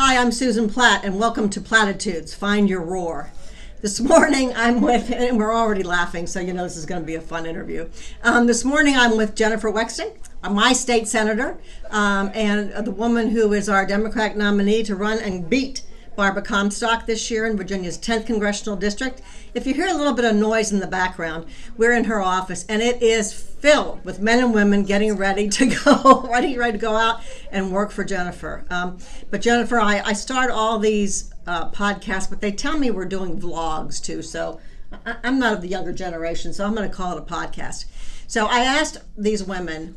Hi, I'm Susan Platt, and welcome to Plattitudes Find Your Roar. This morning I'm with, and we're already laughing, so you know this is going to be a fun interview. Um, this morning I'm with Jennifer Wexton, uh, my state senator, um, and the woman who is our Democratic nominee to run and beat Barbara Comstock this year in Virginia's 10th congressional district. If you hear a little bit of noise in the background, we're in her office and it is filled with men and women getting ready to go, ready, ready to go out and work for Jennifer. Um, but Jennifer, I, I start all these uh, podcasts, but they tell me we're doing vlogs too. So I, I'm not of the younger generation, so I'm going to call it a podcast. So I asked these women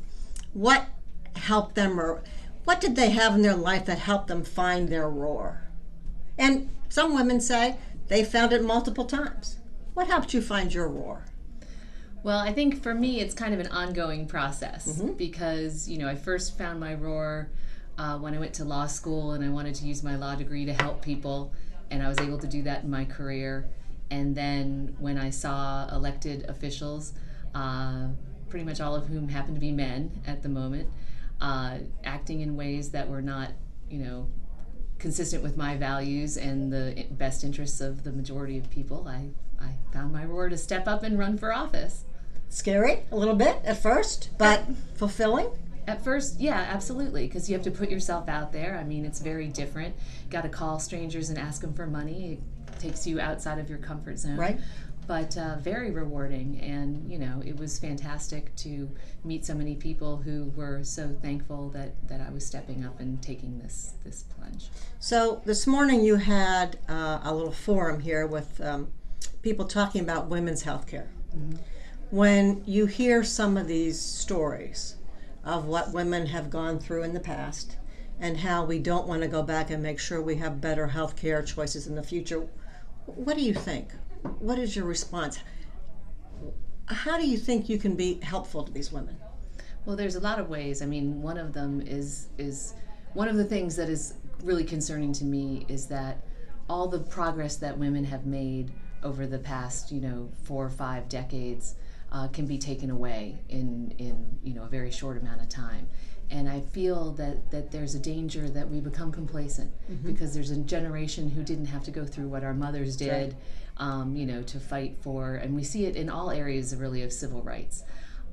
what helped them or what did they have in their life that helped them find their roar? And some women say they found it multiple times. What helped you find your roar? Well, I think for me, it's kind of an ongoing process mm-hmm. because, you know, I first found my roar uh, when I went to law school and I wanted to use my law degree to help people, and I was able to do that in my career. And then when I saw elected officials, uh, pretty much all of whom happen to be men at the moment, uh, acting in ways that were not, you know, consistent with my values and the best interests of the majority of people, I, I found my roar to step up and run for office. Scary a little bit at first, but fulfilling? At first, yeah, absolutely, because you have to put yourself out there. I mean, it's very different. Got to call strangers and ask them for money. It takes you outside of your comfort zone. Right but uh, very rewarding. And you know, it was fantastic to meet so many people who were so thankful that that I was stepping up and taking this this plunge. So this morning you had uh, a little forum here with um, people talking about women's health care. Mm-hmm. When you hear some of these stories of what women have gone through in the past and how we don't want to go back and make sure we have better health care choices in the future, what do you think? What is your response? How do you think you can be helpful to these women? Well, there's a lot of ways. I mean, one of them is is one of the things that is really concerning to me is that all the progress that women have made over the past, you know, four or five decades uh, can be taken away in in you know a very short amount of time and I feel that that there's a danger that we become complacent mm-hmm. because there's a generation who didn't have to go through what our mothers did, right. um, you know, to fight for, and we see it in all areas, really, of civil rights.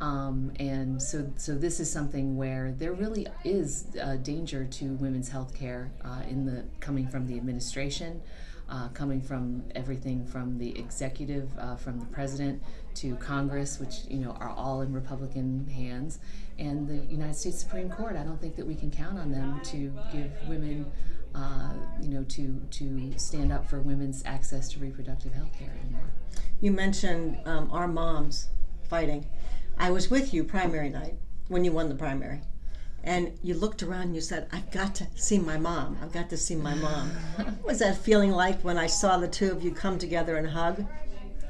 Um, and so, so this is something where there really is a danger to women's health care uh, in the coming from the administration, uh, coming from everything from the executive, uh, from the president to Congress, which you know are all in Republican hands, and the United States Supreme Court. I don't think that we can count on them to give women, uh, you know, to to stand up for women's access to reproductive health care anymore. You mentioned um, our moms fighting. I was with you primary night when you won the primary. And you looked around and you said, I've got to see my mom. I've got to see my mom. what was that feeling like when I saw the two of you come together and hug?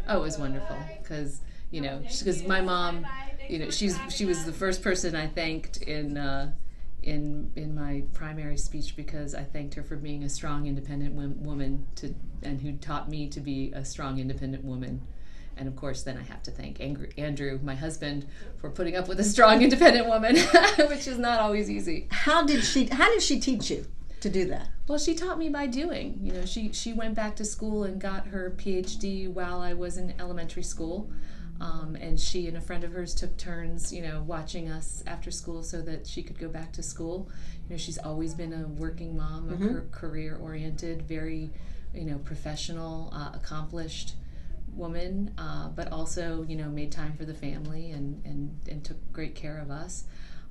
Oh, it was wonderful because, you know, because my mom you know, she's she was the first person I thanked in uh, in in my primary speech because I thanked her for being a strong, independent woman to and who taught me to be a strong, independent woman. And of course, then I have to thank Andrew, my husband, for putting up with a strong, independent woman, which is not always easy. How did she? How did she teach you to do that? Well, she taught me by doing. You know, she she went back to school and got her PhD while I was in elementary school. Um, and she and a friend of hers took turns, you know, watching us after school so that she could go back to school. You know, she's always been a working mom, a mm-hmm. career oriented, very, you know, professional, uh, accomplished woman, uh, but also, you know, made time for the family and, and, and took great care of us.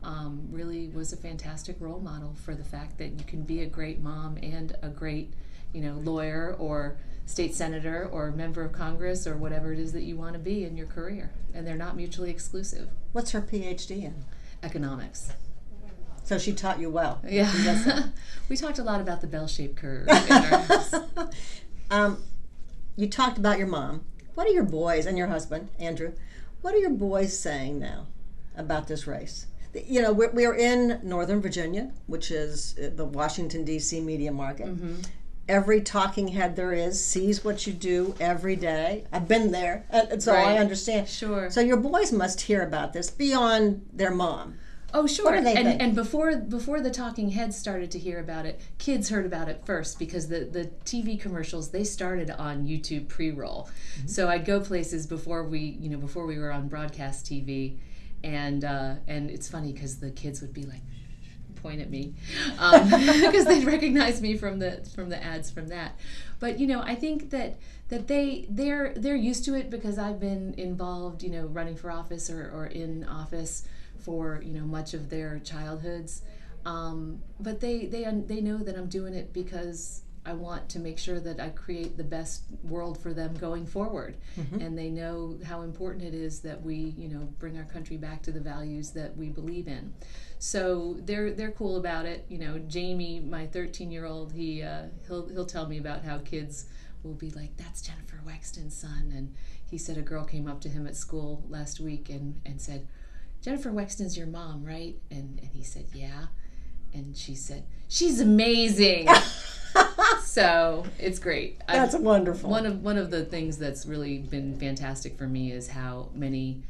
Um, really was a fantastic role model for the fact that you can be a great mom and a great, you know, lawyer or state senator or member of Congress or whatever it is that you want to be in your career. And they're not mutually exclusive. What's her PhD in? Economics. So she taught you well. Yeah. we talked a lot about the bell shaped curve um, you talked about your mom. What are your boys and your husband, Andrew? What are your boys saying now about this race? You know, we're, we're in Northern Virginia, which is the Washington, D.C. media market. Mm-hmm every talking head there is sees what you do every day. I've been there, and so right. I understand. Sure. So your boys must hear about this beyond their mom. Oh, sure. and think? and before before the talking heads started to hear about it, kids heard about it first because the the TV commercials they started on YouTube pre-roll. Mm-hmm. So I'd go places before we you know before we were on broadcast TV, and uh, and it's funny because the kids would be like point at me. Because they'd recognize me from the from the ads from that. But you know i think that that they they're they're used to it because i've been involved you know running for office or, or in office for you know much of their childhoods. Um, but they they they know that i'm doing it because I want to make sure that I create the best world for them going forward, and they know how important it is that we, you know, bring our country back to the values that we believe in. So they're they're cool about it. You know, Jamie, my 13 year old, he uh, he'll he'll tell me about how kids will be like, "That's Jennifer Wexton's son," and he said a girl came up to him at school last week and and said, "Jennifer Wexton's your mom, right?" And and he said, "Yeah." And she said, "She's amazing." so it's great. I've- That's wonderful. one of one of the things that's really been fantastic for me is how many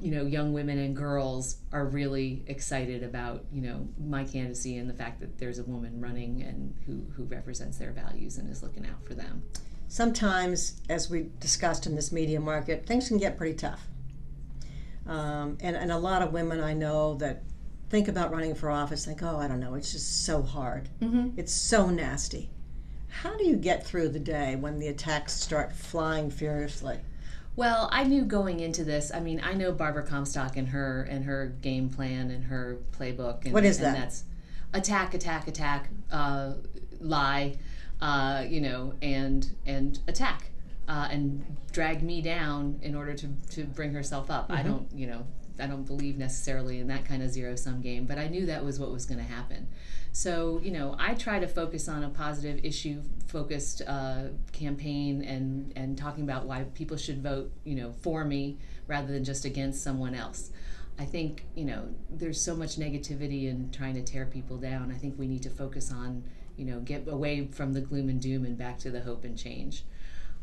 you know young women and girls are really excited about you know my candidacy and the fact that there's a woman running and who who represents their values and is looking out for them. Sometimes, as we discussed in this media market, things can get pretty tough. Um, and, and a lot of women I know that think about running for office think, oh, I don't know, it's just so hard. Mm-hmm. It's so nasty. How do you get through the day when the attacks start flying furiously? Well, I knew going into this. I mean, I know Barbara Comstock and her and her game plan and her playbook. And, What is and that? That's attack, attack, attack, uh, lie, uh, you know, and and attack, uh, and drag me down in order to to bring herself up. I don't, you know, I don't believe necessarily in that kind of zero sum game, but I knew that was what was going to happen. So, you know, I try to focus on a positive issue focused uh, campaign and, and talking about why people should vote, you know, for me rather than just against someone else. I think, you know, there's so much negativity in trying to tear people down. I think we need to focus on, you know, get away from the gloom and doom and back to the hope and change.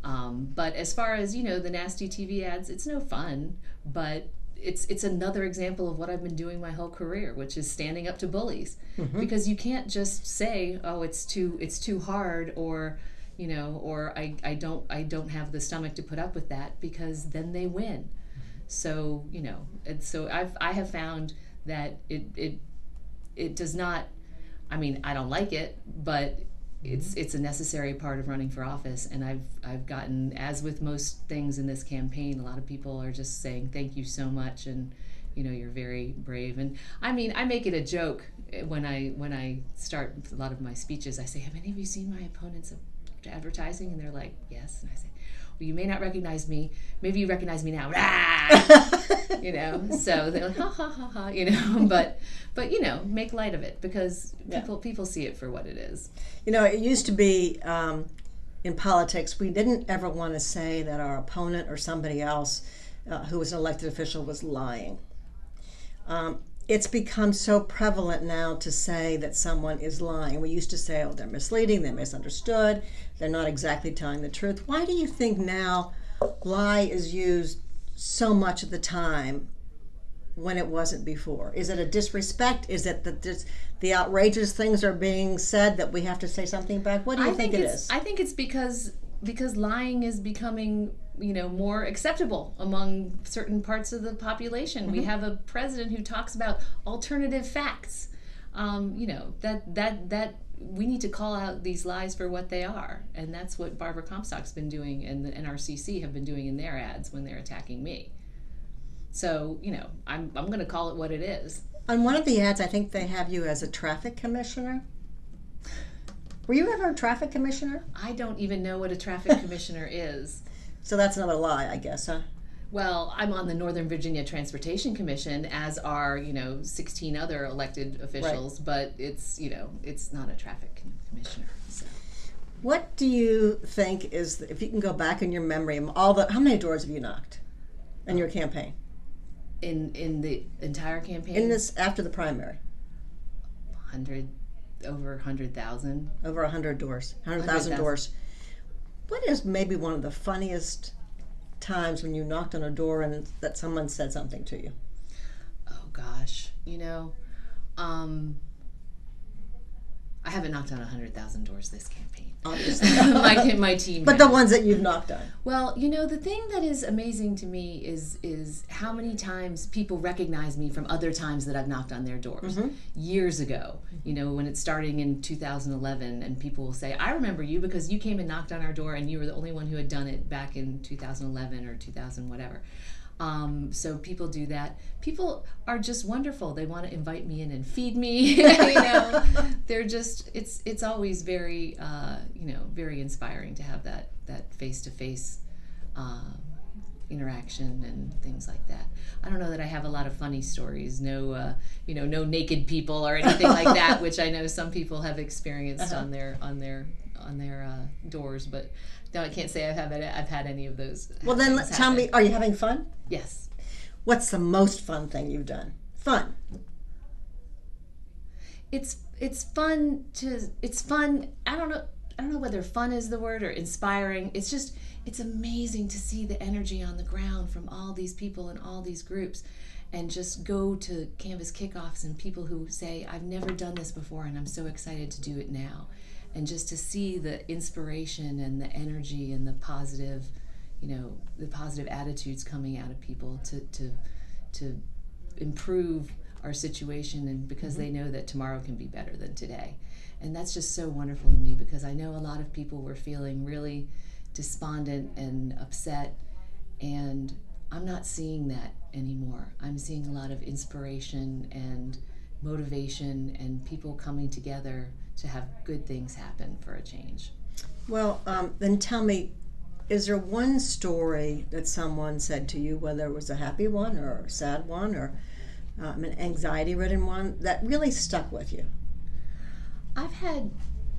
Um, but as far as, you know, the nasty TV ads, it's no fun, but it's it's another example of what I've been doing my whole career, which is standing up to bullies. Mm-hmm. Because you can't just say, "Oh, it's too it's too hard," or you know, or I, I don't I don't have the stomach to put up with that because then they win. Mm-hmm. So you know, and so I've I have found that it it it does not. I mean, I don't like it, but it's mm-hmm. it's a necessary part of running for office. And I've I've gotten, as with most things in this campaign, a lot of people are just saying thank you so much, and you know you're very brave. And I mean, I make it a joke eh, when I when I start a lot of my speeches. I say, have any of you seen my opponents advertising? And they're like, yes. And I say. You may not recognize me. Maybe you recognize me now. You know, so they're like, ha ha ha ha, you know, but but you know, make light of it because Yeah. people people see it for what it is. You know, it used to be um, in politics, we didn't ever want to say that our opponent or somebody else uh, who was an elected official was lying. Um, it's become so prevalent now to say that someone is lying. We used to say, oh, they're misleading, they're misunderstood, they're not exactly telling the truth. Why do you think now lie is used so much of the time when it wasn't before? Is it a disrespect? Is it that this, the outrageous things are being said that we have to say something back? What do you I think, think it's? I think it's because because lying is becoming you know more acceptable among certain parts of the population. Mm-hmm. We have a president who talks about alternative facts. Um, you know that that that we need to call out these lies for what they are, and that's what Barbara Comstock's been doing, and the NRCC have been doing in their ads when they're attacking me. So you know, I'm I'm going to call it what it is. On one of the ads, I think they have you as a traffic commissioner. Were you ever a traffic commissioner? I don't even know what a traffic commissioner is. So that's another lie, I guess, huh? Well, I'm on the Northern Virginia Transportation Commission, as are you know 16 other elected officials, but it's you know it's not a traffic commissioner. So. What do you think is, the, if you can go back in your memory, all the how many doors have you knocked in your campaign? In in the entire campaign, In this after the primary, hundred over hundred thousand. over hundred doors, hundred thousand 100,000. doors. What is maybe one of the funniest times when you knocked on a door and that someone said something to you? Oh gosh, you know, um, I haven't knocked on hundred thousand doors this campaign. Oh, Obviously. my my team, but the ones that you've knocked on. Well, you know, the thing that is amazing to me is is how many times people recognize me from other times that I've knocked on their doors. Mm-hmm. Years ago, you know, when it's starting in 2011 and people will say, "I remember you because you came and knocked on our door and you were the only one who had done it back in 2011 or 2000 whatever." Um, so people do that. People are just wonderful. They want to invite me in and feed me. you know, they're just it's it's always very uh, you know very inspiring to have that that face to face interaction and things like that. I don't know that I have a lot of funny stories. No, uh, you know, no naked people or anything like that, which I know some people have experienced on their on their on their uh, doors. But no, I can't say I've had I've had any of those. Well, then things tell me, are you having fun? Yes. What's the most fun thing you've done? Fun. it's it's fun to it's fun i don't know i don't know whether fun is the word or inspiring it's just it's amazing to see the energy on the ground from all these people and all these groups and just go to canvass kickoffs and people who say i've never done this before and i'm so excited to do it now and just to see the inspiration and the energy and the positive you know the positive attitudes coming out of people to to to improve our situation and because they mm-hmm. know that tomorrow can be better than today. And that's just so wonderful to me because i know a lot of people were feeling really despondent and upset and i'm not seeing that anymore. I'm seeing a lot of inspiration and motivation and people coming together to have good things happen for a change Well, um, then tell me, is there one story that someone said to you, whether it was a happy one or a sad one or um, an anxiety ridden one, that really stuck with you? I've had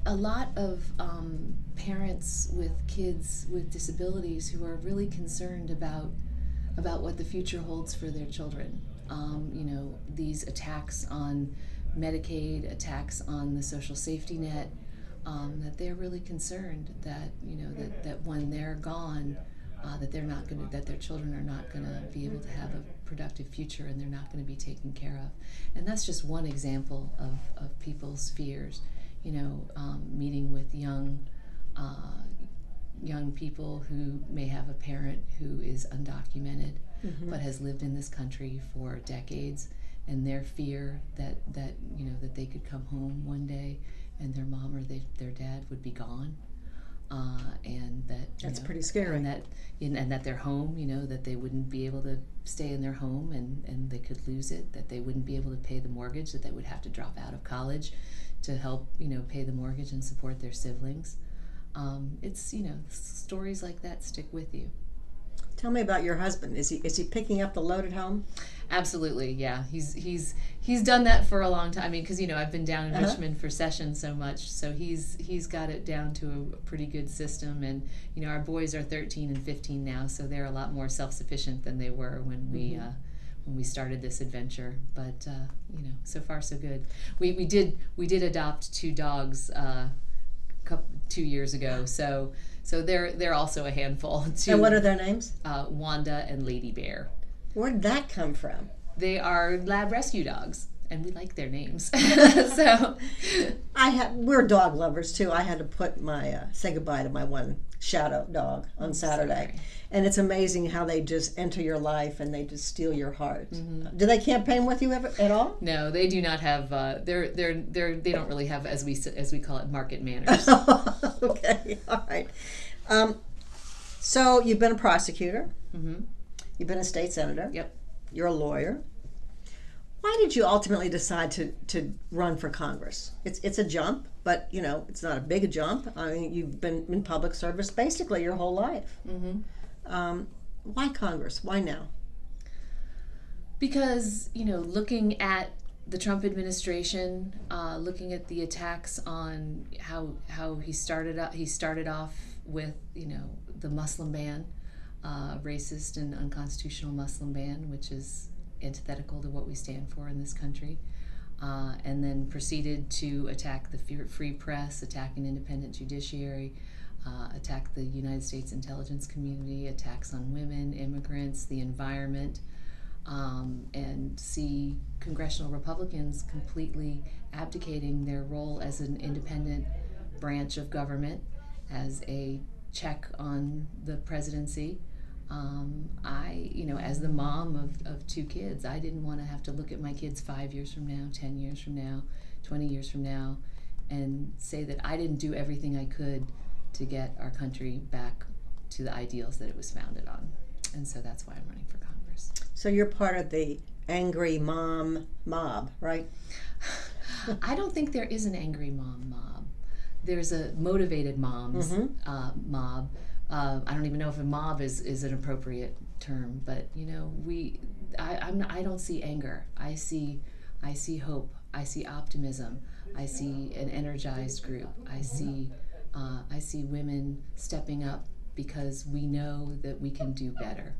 a lot of um, parents with kids with disabilities who are really concerned about about what the future holds for their children. Um, you know, these attacks on Medicaid, attacks on the social safety net, um, that they're really concerned that you know that, that when they're gone, uh, that they're not going to that their children are not going to be able to have a productive future and they're not going to be taken care of. And that's just one example of, of people's fears. You know, um, meeting with young uh, young people who may have a parent who is undocumented but has lived in this country for decades and their fear that that you know that they could come home one day and their mom or they, their dad would be gone uh, and that That's know, pretty scary. and that and, and that their home you know that they wouldn't be able to stay in their home and and they could lose it that they wouldn't be able to pay the mortgage that they would have to drop out of college to help you know pay the mortgage and support their siblings. Um, it's you know stories like that stick with you Tell me about your husband. Is he is he picking up the load at home? Absolutely, yeah. He's he's he's done that for a long time. I mean, because you know I've been down in Uh-huh. Richmond for sessions so much, so he's he's got it down to a pretty good system. And you know our boys are 13 and 15 now, so they're a lot more self-sufficient than they were when we. Uh, when we started this adventure, but uh, you know, so far so good. We, we did we did adopt two dogs uh, couple, two years ago, so so they're they're also a handful. Two, And what are their names? uh, Wanda and Lady Bear. Where'd that come from? They are lab rescue dogs, and we like their names. so, I have we're dog lovers too. I had to put my uh, say goodbye to my one shadow dog on Saturday, sorry. and it's amazing how they just enter your life and they just steal your heart. Mm-hmm. Do they campaign with you ever at all? no, they do not have. Uh, they're they're they're they don't really have as we as we call it market manners. okay, all right. Um, so you've been a prosecutor. Mhm. You've been a state senator. Yep. You're a lawyer. Why did you ultimately decide to, to run for Congress? It's it's a jump, but you know it's not a big jump. I mean, you've been in public service basically your whole life. Mhm. Um, why Congress? Why now? because you know looking at the Trump administration, uh, looking at the attacks on how how he started up, he started off with you know the Muslim ban, uh, racist and unconstitutional Muslim ban, which is antithetical to what we stand for in this country. Uh, and then proceeded to attack the free press, attack an independent judiciary, uh, attack the United States intelligence community, attacks on women, immigrants, the environment, um, and see congressional Republicans completely abdicating their role as an independent branch of government, as a check on the presidency. Um, I, you know, as the mom of, of two kids, I didn't want to have to look at my kids five years from now, 10 years from now, 20 years from now, and say that I didn't do everything I could to get our country back to the ideals that it was founded on. And so that's why I'm running for Congress. So you're part of the angry mom mob, right? I don't think there is an angry mom mob. There's a motivated moms Mhm. uh, mob. Uh, I don't even know if a mob is, is an appropriate term, but you know, we. I, I'm. Not, I don't see anger. I see. I see hope. I see optimism. I see an energized group. I see. Uh, I see women stepping up because we know that we can do better.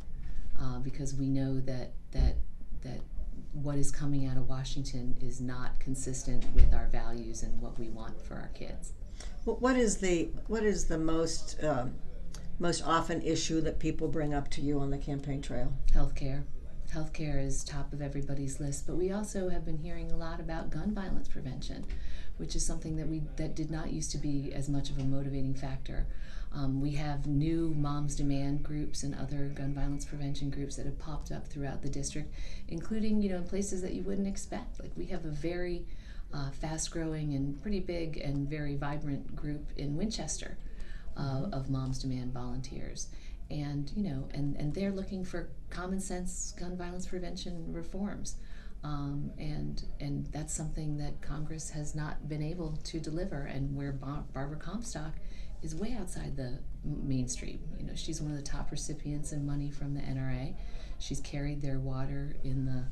Uh, because we know that that that what is coming out of Washington is not consistent with our values and what we want for our kids. Wh- What is the what is the most um, most often issue that people bring up to you on the campaign trail? Healthcare. Healthcare is top of everybody's list, but we also have been hearing a lot about gun violence prevention, which is something that we that did not used to be as much of a motivating factor. Um, we have new moms demand groups and other gun violence prevention groups that have popped up throughout the district, including you know in places that you wouldn't expect. Like we have a very uh, fast-growing and pretty big and very vibrant group in Winchester of moms demand volunteers. And you know and, and they're looking for common sense gun violence prevention reforms. Um, and and that's something that Congress has not been able to deliver and where Bar- Barbara Comstock is way outside the mainstream you know she's one of the top recipients in money from the NRA she's carried their water in the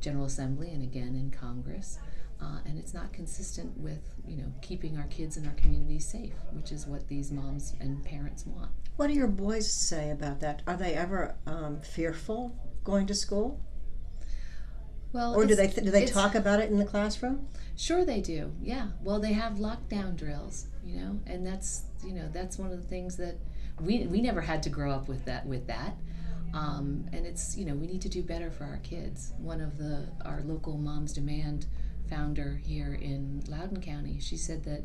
General Assembly and again in Congress uh, and it's not consistent with you know keeping our kids and our communities safe which is what these moms and parents want What do your boys say about that? Are they ever um, fearful going to school, well or do they th- do they talk about it in the classroom? Sure, they do. Yeah. Well, they have lockdown drills, you know, and that's you know that's one of the things that we we never had to grow up with that with that. Um, and it's you know we need to do better for our kids. One of the our local Moms Demand founder here in Loudoun County, she said that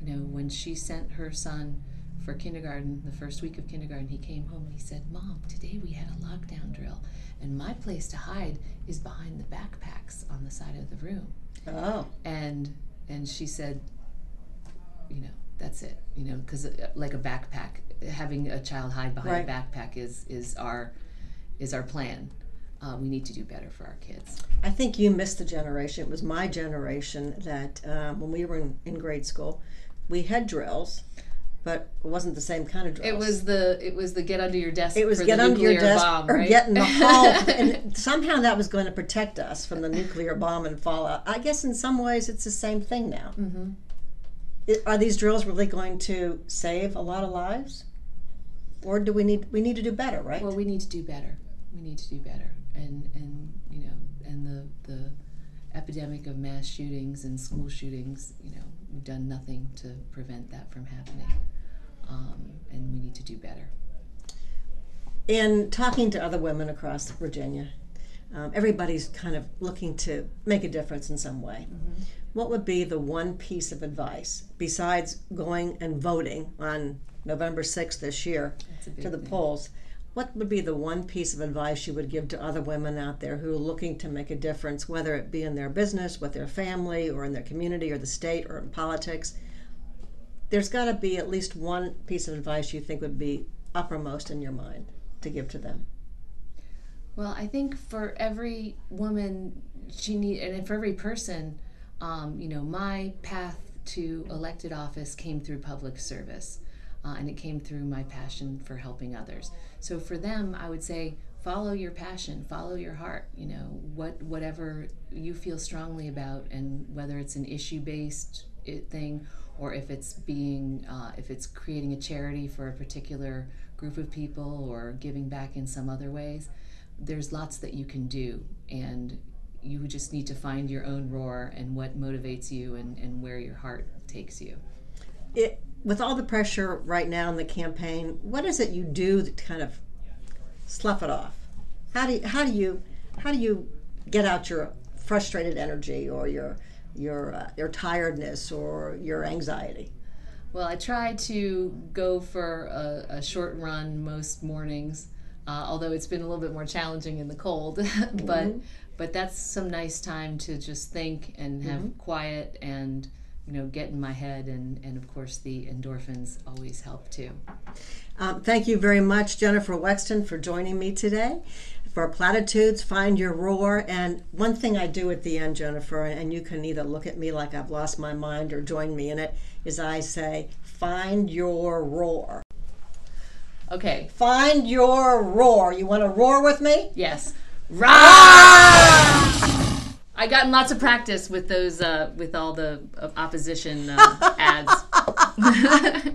you know when she sent her son for kindergarten, the first week of kindergarten, he came home and he said, "Mom, today we had a lockdown drill, and my place to hide is behind the backpacks on the side of the room." Oh, and and she said you know that's it you know because uh, like a backpack having a child hide behind a backpack is is our is our plan uh, we need to do better for our kids I think you missed the generation. It was my generation that um, when we were in, in grade school, we had drills, but it wasn't the same kind of drills. it was the it was the get under your desk It was get the under your desk bomb, or right? get in the hall, and somehow that was going to protect us from the nuclear bomb and fallout. I guess in some ways it's the same thing now. hmm I- Are these drills really going to save a lot of lives, or do we need we need to do better? Right? well we need to do better we need to do better and and you know and the the epidemic of mass shootings and school shootings you know we've done nothing to prevent that from happening um, and we need to do better in talking to other women across Virginia, um, everybody's kind of looking to make a difference in some way. What would be the one piece of advice besides going and voting on November 6th this year That's a big to the thing. polls? What would be the one piece of advice you would give to other women out there who are looking to make a difference, whether it be in their business, with their family, or in their community, or the state, or in politics? There's got to be at least one piece of advice you think would be uppermost in your mind to give to them. Well, I think for every woman, she need, and for every person, um, you know, my path to elected office came through public service, uh, and it came through my passion for helping others. So for them, I would say follow your passion, follow your heart. You know, what whatever you feel strongly about, and whether it's an issue-based thing or if it's being, uh, if it's creating a charity for a particular group of people or giving back in some other ways there's lots that you can do and you just need to find your own roar and what motivates you and, and where your heart takes you it with all the pressure right now in the campaign, what is it you do to kind of slough it off? How do you, how do you how do you get out your frustrated energy or your your uh, your tiredness or your anxiety? Well, I try to go for a, a short run most mornings, uh, although it's been a little bit more challenging in the cold. but mm-hmm. but that's some nice time to just think and have mm-hmm. quiet and you know get in my head and and of course the endorphins always help too. Um, thank you very much, Jennifer Wexton, for joining me today for plattitudes, find your roar. And one thing I do at the end, Jennifer, and you can either look at me like I've lost my mind or join me in it, is I say, find your roar. Okay. Find your roar. You want to roar with me? Yes. Roar! I gotten lots of practice with those, uh, with all the uh, opposition uh, ads.